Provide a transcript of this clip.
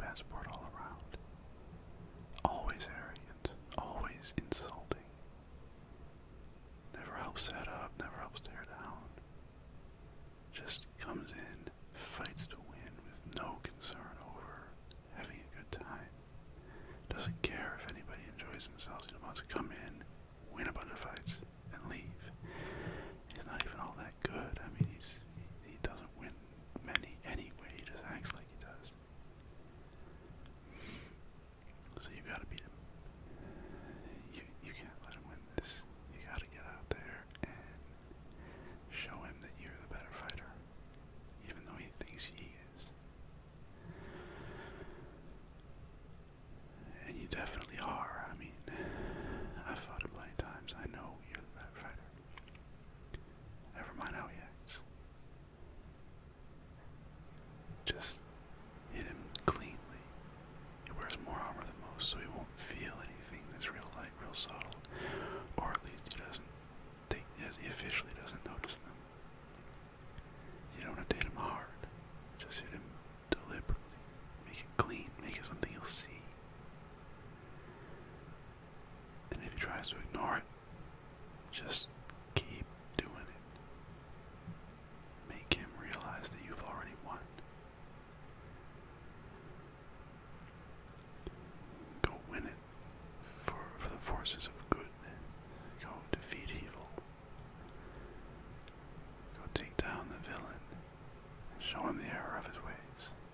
passport all around. just hit him cleanly. He wears more armor than most, so he won't feel anything that's real light, real subtle. Or at least he doesn't take he officially doesn't notice them. You don't have to hit him hard. Just hit him deliberately. Make it clean. Make it something you'll see. And if he tries to ignore it, just show him the error of his ways.